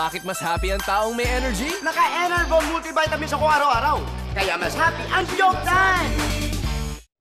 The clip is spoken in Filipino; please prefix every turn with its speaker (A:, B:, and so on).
A: Bakit mas happy ang taong may energy?
B: Naka-Enervon multivitamins ako araw-araw. Kaya mas happy ang joke!